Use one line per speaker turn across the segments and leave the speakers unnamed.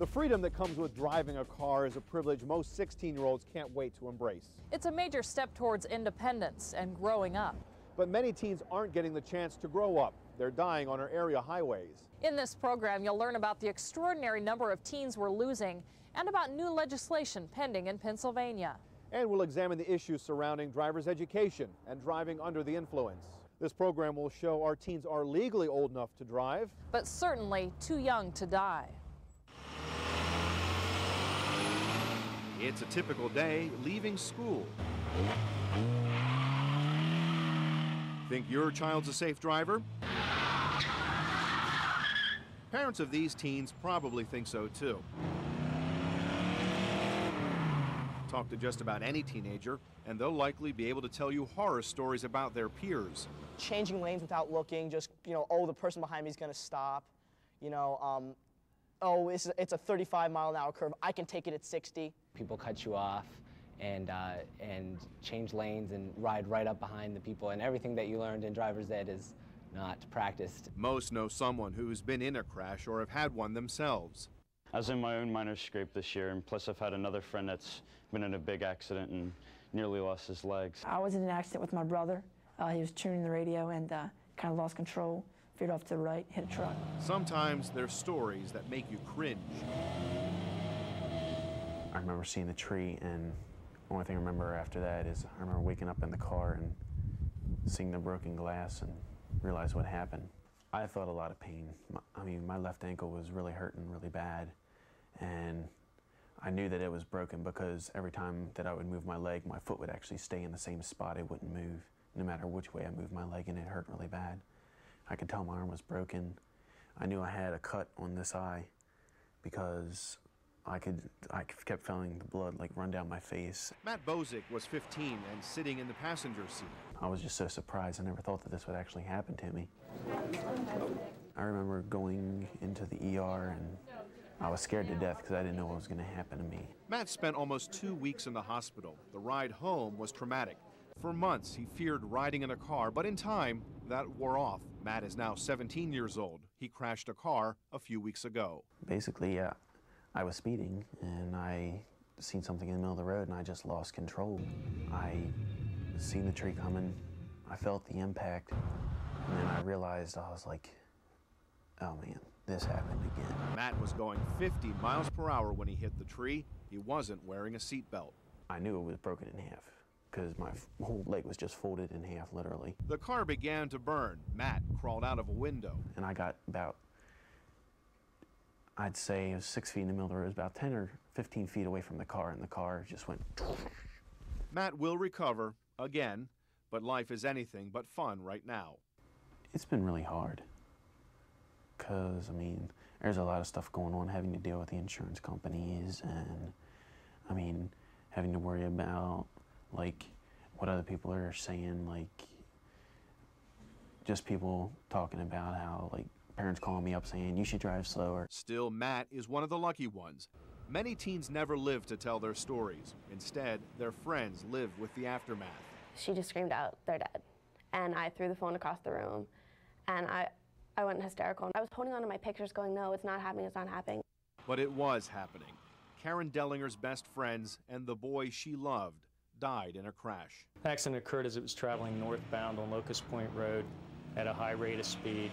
The freedom that comes with driving a car is a privilege most 16 year olds can't wait to embrace.
It's a major step towards independence and growing up.
But many teens aren't getting the chance to grow up. They're dying on our area highways.
In this program, you'll learn about the extraordinary number of teens we're losing and about new legislation pending in Pennsylvania.
And we'll examine the issues surrounding driver's education and driving under the influence. This program will show our teens are legally old enough to drive,
but certainly too young to die.
It's a typical day leaving school. Think your child's a safe driver? Parents of these teens probably think so too. Talk to just about any teenager, and they'll likely be able to tell you horror stories about their peers.
Changing lanes without looking, just, you know, oh, the person behind me is going to stop. You know, um, oh, it's, it's a 35 mile an hour curve. I can take it at 60.
People cut you off and, uh, and change lanes and ride right up behind the people. And everything that you learned in driver's ed is not practiced.
Most know someone who's been in a crash or have had one themselves.
I was in my own minor scrape this year, and plus I've had another friend that's been in a big accident and nearly lost his legs.
I was in an accident with my brother. Uh, he was tuning the radio and uh, kind of lost control, veered off to the right, hit a truck.
Sometimes there's stories that make you cringe.
I remember seeing the tree, and the only thing I remember after that is I remember waking up in the car and seeing the broken glass and realize what happened. I felt a lot of pain. I mean, my left ankle was really hurting really bad, and I knew that it was broken because every time that I would move my leg, my foot would actually stay in the same spot. It wouldn't move, no matter which way I moved my leg, and it hurt really bad. I could tell my arm was broken. I knew I had a cut on this eye because I could I kept feeling the blood like run down my face.
Matt Bozick was 15 and sitting in the passenger seat.
I was just so surprised. I never thought that this would actually happen to me. I remember going into the ER and I was scared to death because I didn't know what was going to happen to me.
Matt spent almost two weeks in the hospital. The ride home was traumatic. For months, he feared riding in a car, but in time, that wore off. Matt is now 17 years old. He crashed a car a few weeks ago.
Basically, yeah, I was speeding and I seen something in the middle of the road and I just lost control. I seen the tree coming. I felt the impact. And then I realized I was like, oh man, this happened again.
Matt was going 50 miles per hour when he hit the tree. He wasn't wearing a seatbelt.
I knew it was broken in half because my whole leg was just folded in half, literally.
The car began to burn. Matt crawled out of a window.
And I got about I'd say it was six feet in the middle of the road, about 10 or 15 feet away from the car, and the car just went.
Matt will recover again, but life is anything but fun right now.
It's been really hard because, I mean, there's a lot of stuff going on having to deal with the insurance companies, and I mean, having to worry about like what other people are saying, like just people talking about how like parents calling me up saying, you should drive slower.
Still, Matt is one of the lucky ones. Many teens never live to tell their stories. Instead, their friends live with the aftermath.
She just screamed out, they're dead. And I threw the phone across the room, and I, I went hysterical. I was holding on to my pictures going, no, it's not happening, it's not happening.
But it was happening. Karen Dellinger's best friends and the boy she loved died in a crash.
The accident occurred as it was traveling northbound on Locust Point Road at a high rate of speed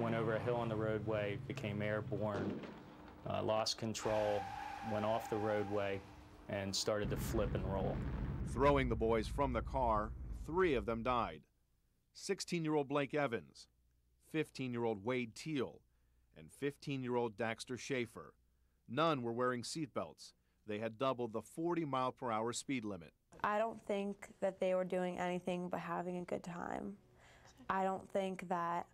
went over a hill on the roadway, became airborne, uh, lost control, went off the roadway, and started to flip and roll.
Throwing the boys from the car, three of them died 16 year old Blake Evans, 15 year old Wade Teal, and 15 year old Daxter Schaefer. None were wearing seatbelts. They had doubled the 40 mile per hour speed limit.
I don't think that they were doing anything but having a good time. I don't think that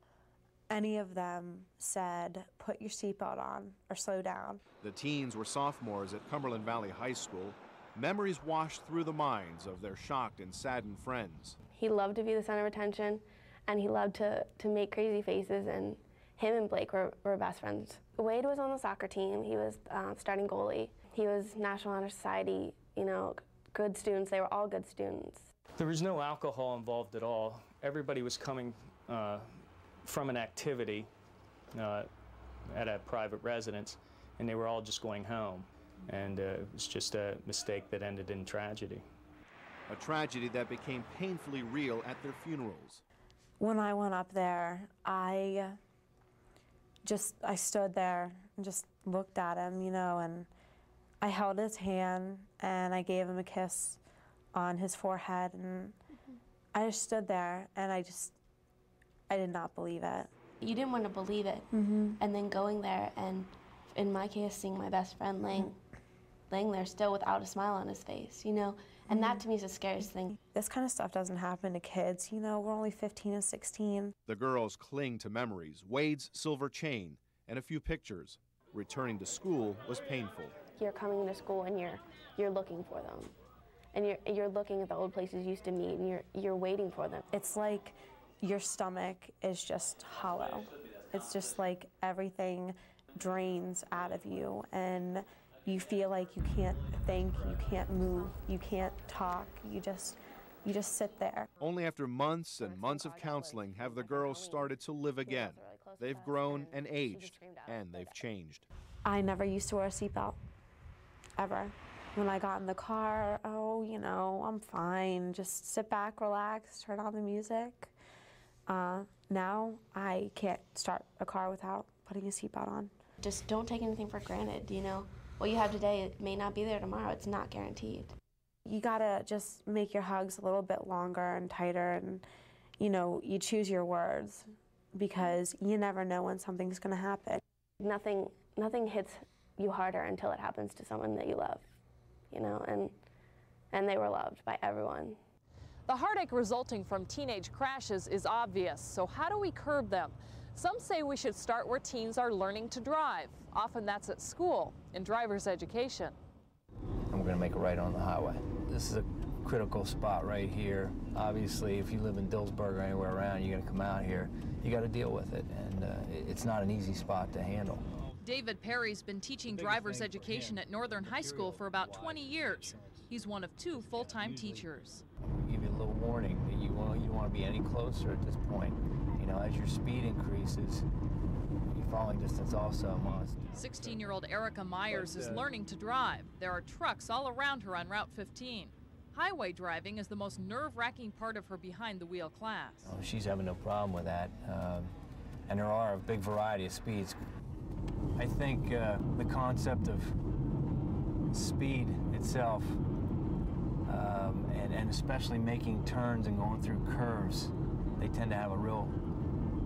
any of them said, put your seatbelt on or slow down.
The teens were sophomores at Cumberland Valley High School. Memories washed through the minds of their shocked and saddened friends.
He loved to be the center of attention, and he loved to, to make crazy faces, and him and Blake were, were best friends. Wade was on the soccer team. He was uh, starting goalie. He was National Honor Society, you know, good students. They were all good students.
There was no alcohol involved at all. Everybody was coming uh, from an activity uh, at a private residence, and they were all just going home. And uh, it was just a mistake that ended in tragedy.
A tragedy that became painfully real at their funerals.
When I went up there, I just I stood there and just looked at him, you know, and I held his hand and I gave him a kiss on his forehead and I just stood there and I just I did not believe it.
You didn't want to believe it,
Mm-hmm.
and then going there and, in my case, seeing my best friend laying, laying there still without a smile on his face, you know, and that to me is the scariest thing.
This kind of stuff doesn't happen to kids, you know, we're only 15 and 16.
The girls cling to memories, Wade's silver chain, and a few pictures. Returning to school was painful.
You're coming to school and you're you're looking for them, and you're you're looking at the old places you used to meet, and you're you're waiting for them.
It's like your stomach is just hollow. It's just like everything drains out of you and you feel like you can't think, you can't move, you can't talk, you just you just sit there.
Only after months and months of counseling have the girls started to live again. They've grown and aged, and they've changed.
I never used to wear a seatbelt. Ever. When I got in the car, oh, you know, I'm fine. Just sit back, relax, turn on the music. Uh, now I can't start a car without putting a seatbelt on.
Just don't take anything for granted. You know, what you have today it may not be there tomorrow. It's not guaranteed.
You gotta just make your hugs a little bit longer and tighter, and you know, you choose your words because you never know when something's gonna happen.
Nothing nothing hits you harder until it happens to someone that you love. You know, and and they were loved by everyone.
The heartache resulting from teenage crashes is obvious, so how do we curb them? Some say we should start where teens are learning to drive. Often that's at school, in driver's education.
and we're going to make a right on the highway. This is a critical spot right here. Obviously, if you live in Dillsburg or anywhere around, you're going to come out here. You got to deal with it, and uh, it's not an easy spot to handle.
David Perry's been teaching driver's education at Northern High School for about 20 years. He's one of two full-time teachers.
Give you a little warning that you won't, you don't want to be any closer at this point. You know, as your speed increases, your following distance also must.
16-year-old Erica Myers is learning to drive. There are trucks all around her on Route 15. Highway driving is the most nerve-wracking part of her behind-the-wheel class.
Oh, she's having no problem with that. Um, and there are a big variety of speeds. I think uh, the concept of speed itself, um, and, and especially making turns and going through curves, they tend to have a real,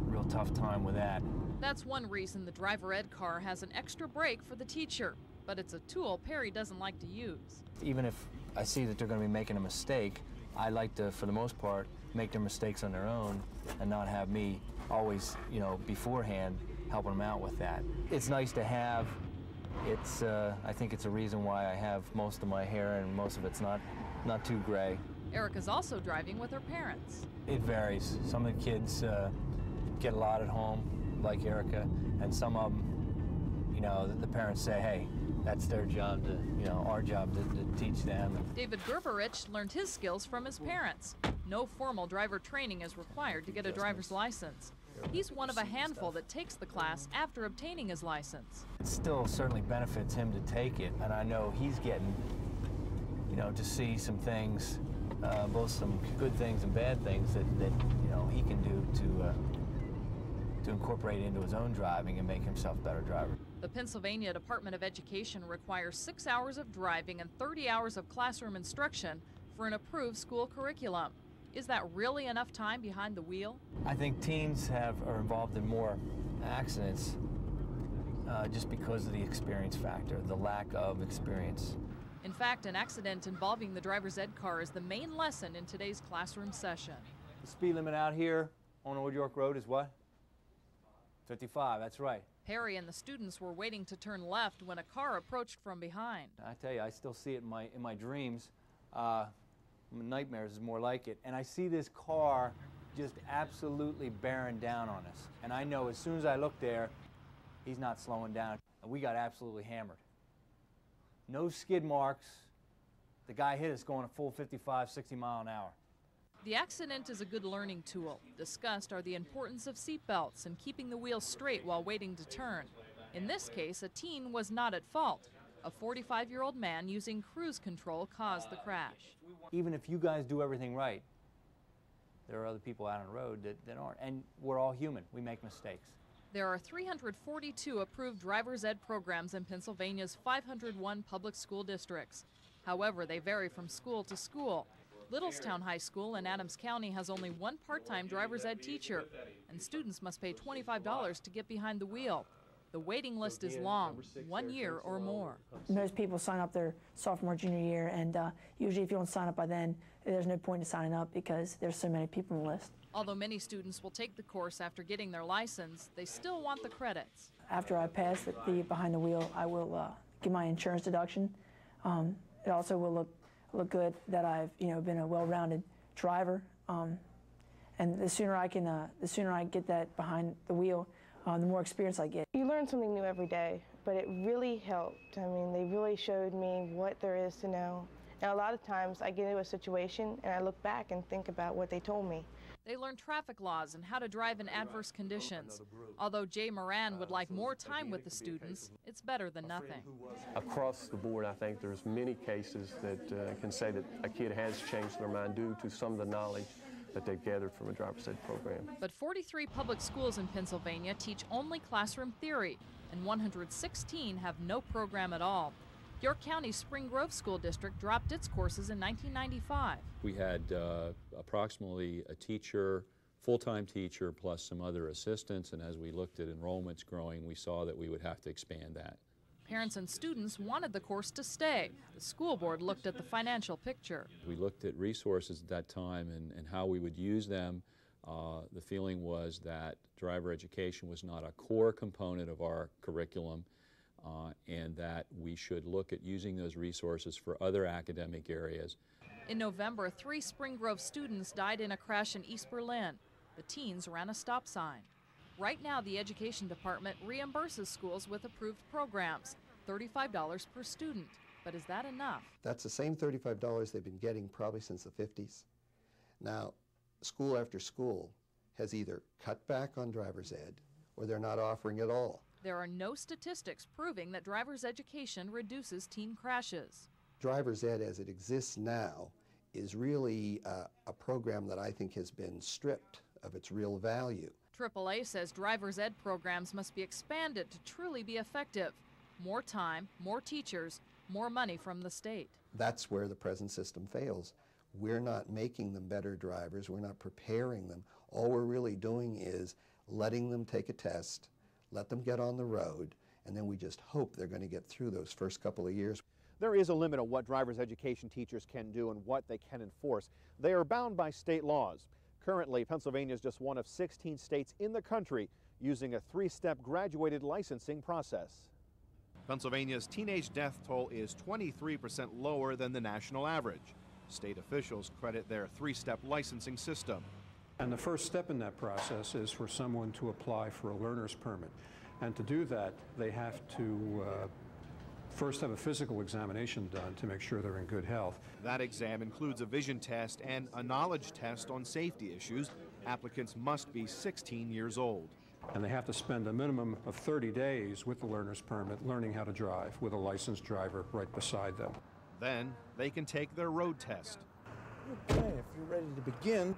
real tough time with that.
That's one reason the driver ed car has an extra brake for the teacher, but it's a tool Perry doesn't like to use.
Even if I see that they're going to be making a mistake, I like to, for the most part, make their mistakes on their own and not have me always, you know, beforehand helping them out with that. It's nice to have. It's, uh, I think it's a reason why I have most of my hair and most of it's not, not too gray.
Erica's also driving with her parents.
It varies. Some of the kids uh, get a lot at home, like Erica, and some of them, you know, the, parents say, hey, that's their job to, you know, our job to, to teach them.
David Gerberich learned his skills from his parents. No formal driver training is required to get a driver's license. He's one of a handful that takes the class after obtaining his license.
It still certainly benefits him to take it, and I know he's getting, you know, to see some things, uh, both some good things and bad things that, that you know he can do to uh, to incorporate into his own driving and make himself a better driver.
The Pennsylvania Department of Education requires six hours of driving and 30 hours of classroom instruction for an approved school curriculum. Is that really enough time behind the wheel?
I think teens have are involved in more accidents uh, just because of the experience factor, the lack of experience.
In fact, an accident involving the driver's ed car is the main lesson in today's classroom session.
The speed limit out here on Old York Road is what? 55, that's right.
Perry and the students were waiting to turn left when a car approached from behind.
I tell you, I still see it in my in my dreams. Uh, nightmares is more like it. And I see this car just absolutely bearing down on us. And I know as soon as I look there, he's not slowing down. And we got absolutely hammered. No skid marks. The guy hit us going a full 55, 60 mile an hour.
The accident is a good learning tool. Discussed are the importance of seatbelts and keeping the wheel straight while waiting to turn. In this case, a teen was not at fault. A 45 year old man using cruise control caused the crash.
Even if you guys do everything right, there are other people out on the road that, that aren't. And we're all human, we make mistakes.
There are 342 approved driver's ed programs in Pennsylvania's 501 public school districts. However, they vary from school to school. Littlestown High School in Adams County has only one part time driver's ed teacher, and students must pay $25 to get behind the wheel. The waiting list is long, one year or more.
Most people sign up their sophomore, junior year, and uh, usually if you don't sign up by then, there's no point in signing up because there's so many people on the list.
Although many students will take the course after getting their license, they still want the credits.
After I pass the, the behind the wheel, I will uh, get my insurance deduction. Um, it also will look look good that I've you know been a well-rounded driver. Um, and the sooner I can, uh, the sooner I get that behind the wheel, uh, the more experience I get.
You learn something new every day, but it really helped. I mean, they really showed me what there is to know. Now, a lot of times I get into a situation and I look back and think about what they told me.
They learn traffic laws and how to drive in adverse conditions. Although Jay Moran would like more time with the students, it's better than nothing.
Across the board, I think there's many cases that uh, can say that a kid has changed their mind due to some of the knowledge that they've gathered from a driver's ed program.
But 43 public schools in Pennsylvania teach only classroom theory, and 116 have no program at all. York County's Spring Grove School District dropped its courses in 1995.
We had uh, approximately a teacher, full-time teacher, plus some other assistants, and as we looked at enrollments growing, we saw that we would have to expand that.
Parents and students wanted the course to stay. The school board looked at the financial picture.
We looked at resources at that time and, and how we would use them. Uh, the feeling was that driver education was not a core component of our curriculum uh, and that we should look at using those resources for other academic areas.
In November, three Spring Grove students died in a crash in East Berlin. The teens ran a stop sign. Right now, the Education Department reimburses schools with approved programs, $35 per student. But is that enough?
That's the same $35 they've been getting probably since the 50s. Now, school after school has either cut back on driver's ed or they're not offering at all.
There are no statistics proving that driver's education reduces teen crashes.
Driver's ed as it exists now is really uh, a program that I think has been stripped of its real value.
AAA says driver's ed programs must be expanded to truly be effective. More time, more teachers, more money from the state.
That's where the present system fails. We're not making them better drivers, we're not preparing them. All we're really doing is letting them take a test, let them get on the road, and then we just hope they're going to get through those first couple of years.
There is a limit on what driver's education teachers can do and what they can enforce. They are bound by state laws. Currently, Pennsylvania is just one of 16 states in the country using a three-step graduated licensing process. Pennsylvania's teenage death toll is 23% lower than the national average. State officials credit their three-step licensing system.
And the first step in that process is for someone to apply for a learner's permit. And to do that, they have to uh, first have a physical examination done to make sure they're in good health.
That exam includes a vision test and a knowledge test on safety issues. Applicants must be 16 years old.
And they have to spend a minimum of 30 days with the learner's permit learning how to drive with a licensed driver right beside them.
Then they can take their road test.
Okay, if you're ready to begin,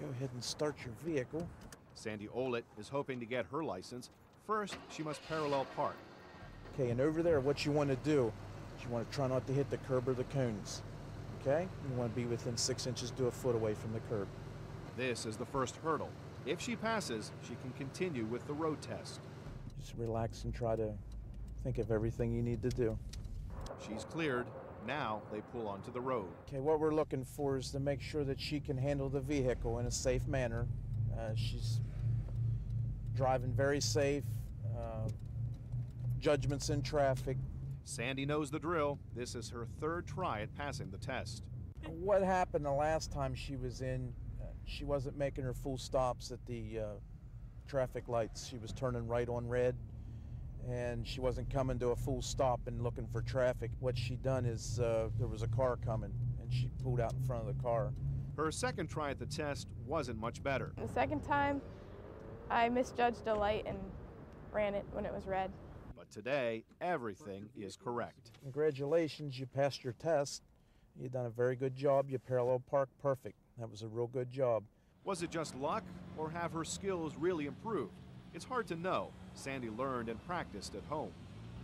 go ahead and start your vehicle.
Sandy Olet is hoping to get her license. First, she must parallel park.
Okay, and over there, what you want to do is you want to try not to hit the curb or the cones. Okay? You want to be within six inches to a foot away from the curb.
This is the first hurdle. If she passes, she can continue with the road test.
Just relax and try to think of everything you need to do.
She's cleared. Now they pull onto the road.
Okay, what we're looking for is to make sure that she can handle the vehicle in a safe manner. Uh, she's driving very safe, uh, judgments in traffic.
Sandy knows the drill. This is her third try at passing the test.
What happened the last time she was in, uh, she wasn't making her full stops at the uh, traffic lights. She was turning right on red and she wasn't coming to a full stop and looking for traffic. What she done is uh, there was a car coming and she pulled out in front of the car.
Her second try at the test wasn't much better.
The second time,
I misjudged a light and ran it when it was red.
But today, everything is correct.
Congratulations, you passed your test. You've done a very good job. You parallel parked perfect. That was a real good job.
Was it just luck, or have her skills really improved? It's hard to know. Sandy learned and practiced at home.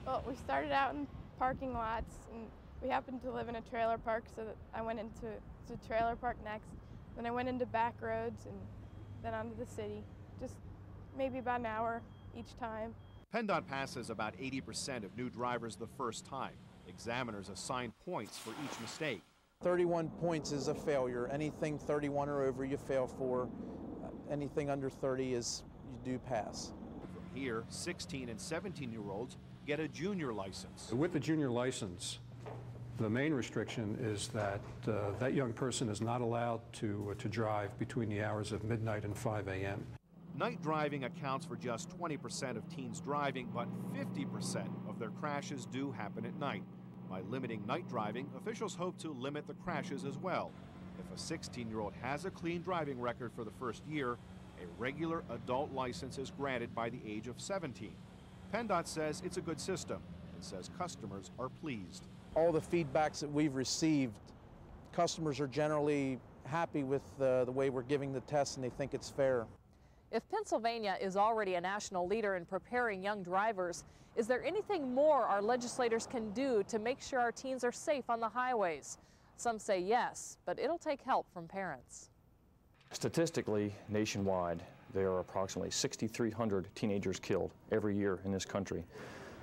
Well, we started out in parking lots, and we happened to live in a trailer park, so I went into the trailer park next. Then I went into back roads and then onto the city. Just maybe about an hour each time.
PennDOT passes about 80% of new drivers the first time. Examiners assign points for each mistake.
31 points is a failure. Anything 31 or over, you fail for. Uh, anything under 30 is you do pass.
From here, 16 and 17 year olds get a junior license.
With the junior license, the main restriction is that uh, that young person is not allowed to, uh, to drive between the hours of midnight and 5 a.m.
Night driving accounts for just 20% of teens driving, but 50% of their crashes do happen at night. By limiting night driving, officials hope to limit the crashes as well. If a 16 year old has a clean driving record for the first year, a regular adult license is granted by the age of 17. PennDOT says it's a good system and says customers are pleased.
All the feedbacks that we've received, customers are generally happy with uh, the way we're giving the test and they think it's fair.
If Pennsylvania is already a national leader in preparing young drivers, is there anything more our legislators can do to make sure our teens are safe on the highways? Some say yes, but it'll take help from parents.
Statistically, nationwide, there are approximately 6,300 teenagers killed every year in this country.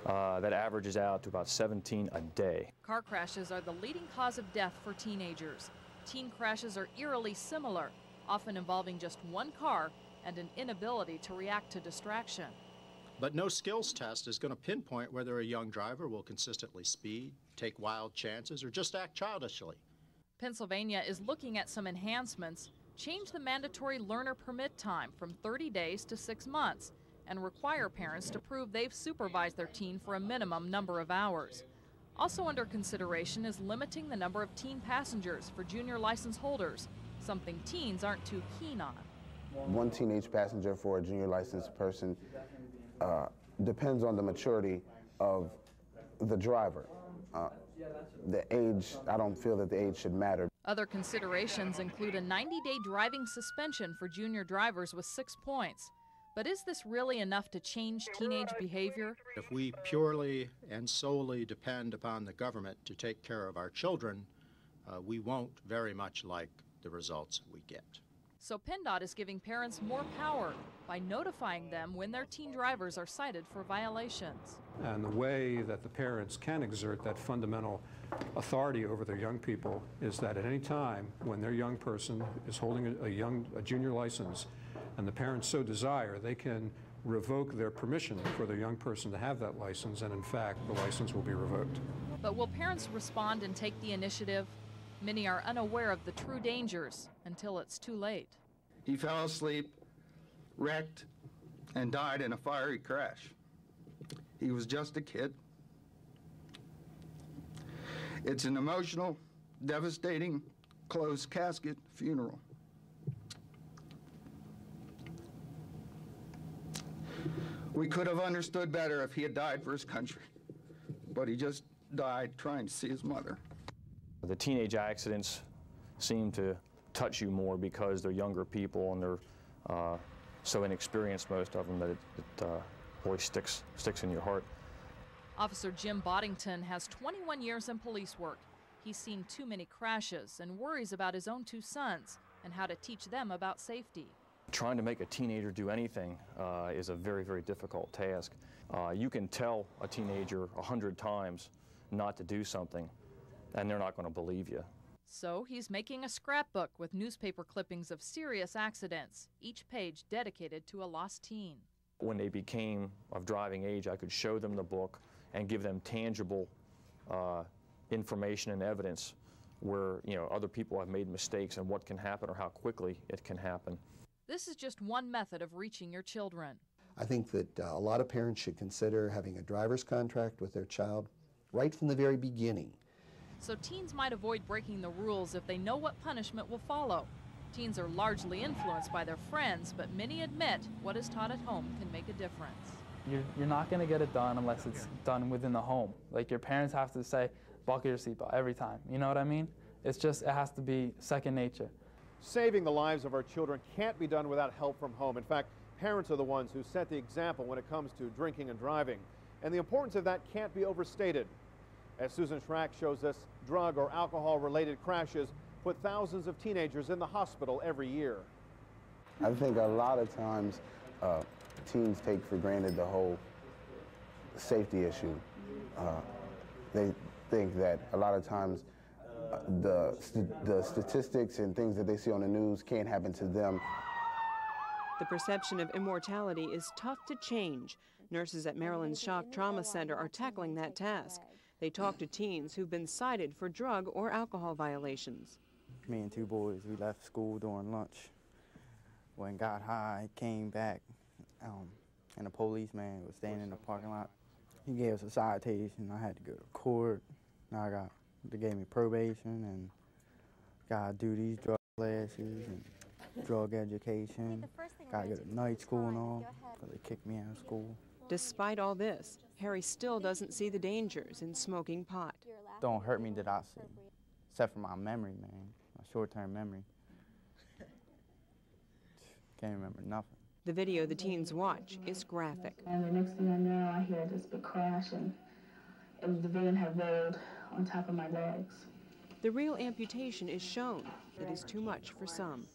Uh, that averages out to about 17 a day.
Car crashes are the leading cause of death for teenagers. Teen crashes are eerily similar, often involving just one car and an inability to react to distraction.
But no skills test is going to pinpoint whether a young driver will consistently speed, take wild chances, or just act childishly.
Pennsylvania is looking at some enhancements, change the mandatory learner permit time from 30 days to six months, and require parents to prove they've supervised their teen for a minimum number of hours. Also under consideration is limiting the number of teen passengers for junior license holders, something teens aren't too keen on.
One teenage passenger for a junior licensed person uh, depends on the maturity of the driver. Uh, the age, I don't feel that the age should matter.
Other considerations include a 90 day driving suspension for junior drivers with six points. But is this really enough to change teenage behavior?
If we purely and solely depend upon the government to take care of our children, uh, we won't very much like the results we get.
So PennDOT is giving parents more power by notifying them when their teen drivers are cited for violations.
And the way that the parents can exert that fundamental authority over their young people is that at any time when their young person is holding a, a young a junior license and the parents so desire, they can revoke their permission for their young person to have that license, and in fact, the license will be revoked.
But will parents respond and take the initiative? Many are unaware of the true dangers until it's too late.
He fell asleep, wrecked, and died in a fiery crash. He was just a kid. It's an emotional, devastating, closed casket funeral. We could have understood better if he had died for his country, but he just died trying to see his mother.
The teenage accidents seem to touch you more because they're younger people and they're uh, so inexperienced, most of them, that it, it uh, always sticks, sticks in your heart.
Officer Jim Boddington has 21 years in police work. He's seen too many crashes and worries about his own two sons and how to teach them about safety.
Trying to make a teenager do anything uh, is a very, very difficult task. Uh, you can tell a teenager a hundred times not to do something, and they're not going to believe you.
So he's making a scrapbook with newspaper clippings of serious accidents, each page dedicated to a lost teen.
When they became of driving age, I could show them the book and give them tangible uh, information and evidence where you know other people have made mistakes and what can happen or how quickly it can happen.
This is just one method of reaching your children.
I think that uh, a lot of parents should consider having a driver's contract with their child right from the very beginning.
So teens might avoid breaking the rules if they know what punishment will follow. Teens are largely influenced by their friends, but many admit what is taught at home can make a difference.
You're, you're not going to get it done unless it's done within the home. Like your parents have to say, buckle your seatbelt every time. You know what I mean? It's just, it has to be second nature.
Saving the lives of our children can't be done without help from home. In fact, parents are the ones who set the example when it comes to drinking and driving. And the importance of that can't be overstated. As Susan Schrack shows us, drug or alcohol related crashes put thousands of teenagers in the hospital every year.
I think a lot of times uh, teens take for granted the whole safety issue. Uh, they think that a lot of times uh, the, st the statistics and things that they see on the news can't happen to them.
The perception of immortality is tough to change. Nurses at Maryland's Shock Trauma Center are tackling that task. They talk to teens who've been cited for drug or alcohol violations.
Me and two boys, we left school during lunch. When got high, came back, um, and a policeman was standing in the parking lot. He gave us a citation. I had to go to court. Now I got, they gave me probation and gotta do these drug classes and drug education. Gotta go to night school and all, but they kicked me out of school.
Despite all this, Harry still doesn't see the dangers in smoking pot.
Don't hurt me that I see, except for my memory, man, my short-term memory. Can't remember nothing.
The video the teens watch is graphic.
And the next thing I know, I hear this big crash, and it was the van had rolled on top of my legs.
The real amputation is shown. It is too much for some.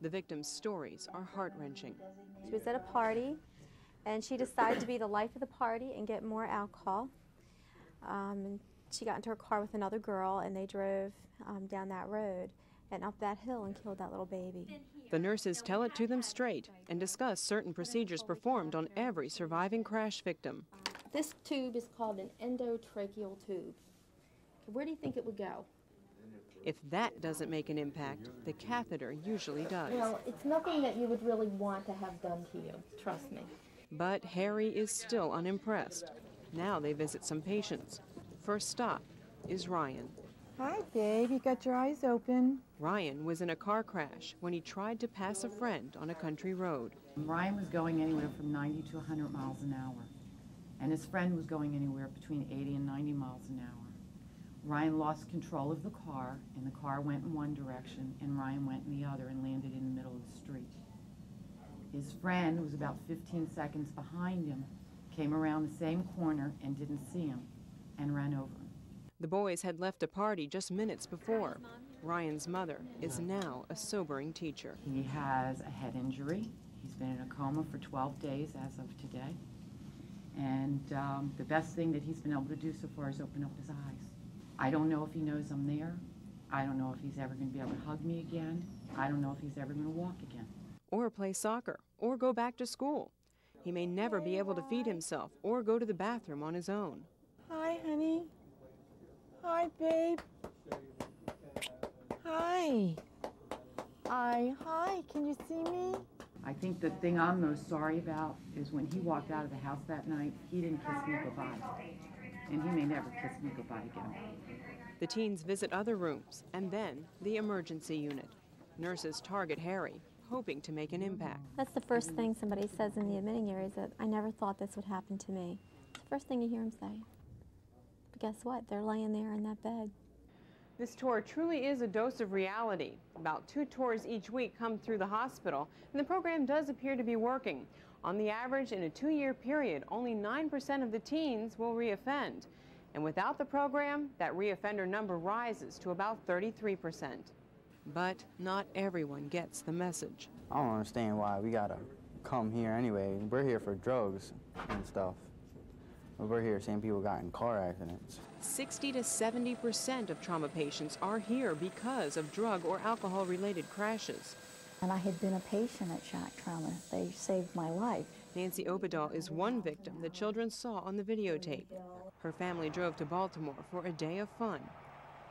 The victims' stories are heart-wrenching.
She was at a party, and she decided to be the life of the party and get more alcohol. Um, and she got into her car with another girl, and they drove um, down that road and up that hill and killed that little baby.
The nurses tell it to them straight and discuss certain procedures performed on every surviving crash victim.
This tube is called an endotracheal tube. Where do you think it would go?
If that doesn't make an impact, the catheter usually does.
Well, it's nothing that you would really want to have done to you, trust me.
But Harry is still unimpressed. Now they visit some patients. First stop is Ryan.
Hi, babe. You got your eyes open.
Ryan was in a car crash when he tried to pass a friend on a country road.
Ryan was going anywhere from 90 to 100 miles an hour, and his friend was going anywhere between 80 and 90 miles an hour. Ryan lost control of the car, and the car went in one direction, and Ryan went in the other and landed in the middle of the street. His friend who was about 15 seconds behind him, came around the same corner and didn't see him, and ran over him.
The boys had left a party just minutes before. Ryan's mother is now a sobering teacher.
He has a head injury. He's been in a coma for 12 days as of today. And um, the best thing that he's been able to do so far is open up his eyes. I don't know if he knows I'm there. I don't know if he's ever going to be able to hug me again. I don't know if he's ever going to walk again.
Or play soccer, or go back to school. He may never be able to feed himself or go to the bathroom on his own.
Hi, honey. Hi, babe. Hi. Hi. Hi. Can you see me?
I think the thing I'm most sorry about is when he walked out of the house that night, he didn't kiss me goodbye. And he may never kiss me goodbye again.
The teens visit other rooms and then the emergency unit. Nurses target Harry, hoping to make an impact.
That's the first thing somebody says in the admitting area is that I never thought this would happen to me. It's the first thing you hear them say. But guess what? They're laying there in that bed.
This tour truly is a dose of reality. About two tours each week come through the hospital, and the program does appear to be working. On the average, in a two-year period, only 9% of the teens will reoffend. And without the program, that reoffender number rises to about 33%. But not everyone gets the message.
I don't understand why we gotta come here anyway. We're here for drugs and stuff. We're here seeing people got in car accidents.
60 to 70% of trauma patients are here because of drug or alcohol related crashes.
And I had been a patient at shock trauma. They saved my life.
Nancy Obadal is one victim the children saw on the videotape. Her family drove to Baltimore for a day of fun.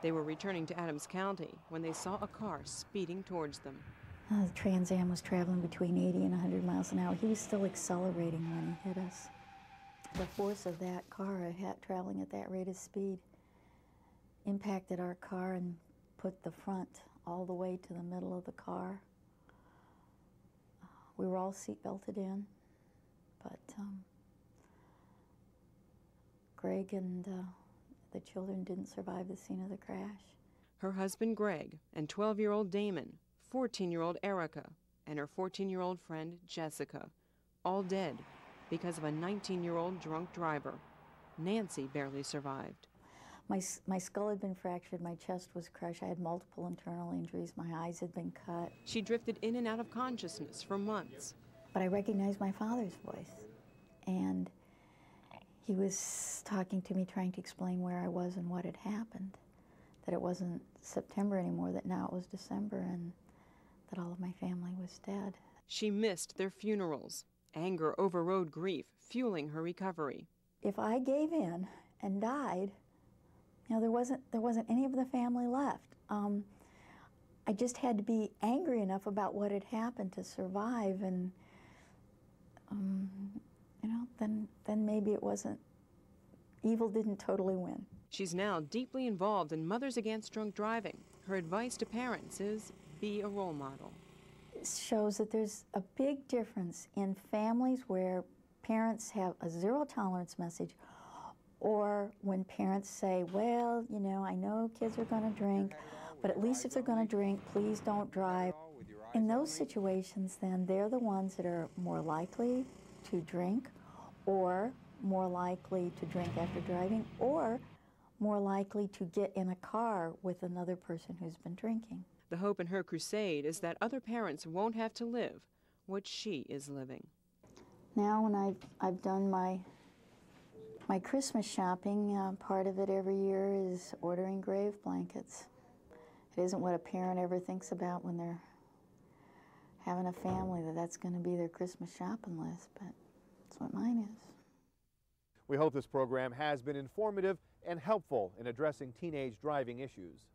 They were returning to Adams County when they saw a car speeding towards them.
Uh, the Trans Am was traveling between 80 and 100 miles an hour. He was still accelerating when he hit us. The force of that car traveling at that rate of speed impacted our car and put the front all the way to the middle of the car. we were all seat belted in, but um, Greg and uh, the children didn't survive the scene of the crash.
Her husband Greg and 12 year old Damon, 14 year old Erica, and her 14 year old friend Jessica, all dead because of a 19 year old drunk driver. Nancy barely survived.
My, my skull had been fractured, my chest was crushed, I had multiple internal injuries, my eyes had been cut.
She drifted in and out of consciousness for months.
But I recognized my father's voice, and he was talking to me, trying to explain where I was and what had happened. That it wasn't September anymore, that now it was December, and that all of my family was dead.
She missed their funerals. Anger overrode grief, fueling her recovery.
If I gave in and died, you know, there wasn't there wasn't any of the family left. Um, I just had to be angry enough about what had happened to survive, and um, you know, then then maybe it wasn't evil didn't totally win.
She's now deeply involved in Mothers Against Drunk Driving. Her advice to parents is be a role model.
It shows that there's a big difference in families where parents have a zero tolerance message or when parents say, well, you know, I know kids are going to drink, but at least if they're going to drink, please don't drive. In those situations, then they're the ones that are more likely to drink or more likely to drink after driving or more likely to get in a car with another person who's been drinking.
The hope in her crusade is that other parents won't have to live what she is living.
Now, when I've, I've done my my Christmas shopping, uh, part of it every year is ordering grave blankets. It isn't what a parent ever thinks about when they're having a family, that that's going to be their Christmas shopping list, but it's what mine is.
We hope this program has been informative and helpful in addressing teenage driving issues.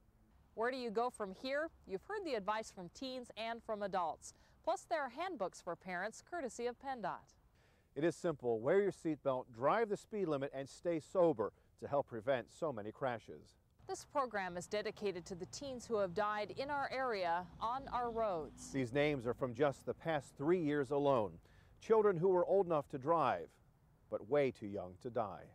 Where do you go from here? You've heard the advice from teens and from adults. Plus, there are handbooks for parents, courtesy of PennDOT.
It is simple. Wear your seatbelt, drive the speed limit, and stay sober to help prevent so many crashes.
This program is dedicated to the teens who have died in our area on our roads.
These names are from just the past three years alone. Children who were old enough to drive, but way too young to die.